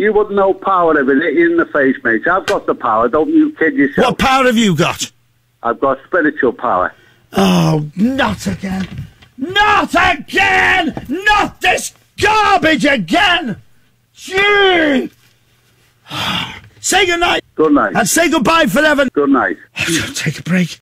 You wouldn't know power of it in the face, mate. I've got the power. Don't you kid yourself. What power have you got? I've got spiritual power. Oh, not again. Not again! Not this garbage again! Gee! say goodnight Good night. and say goodbye forever. Good night. Take a break.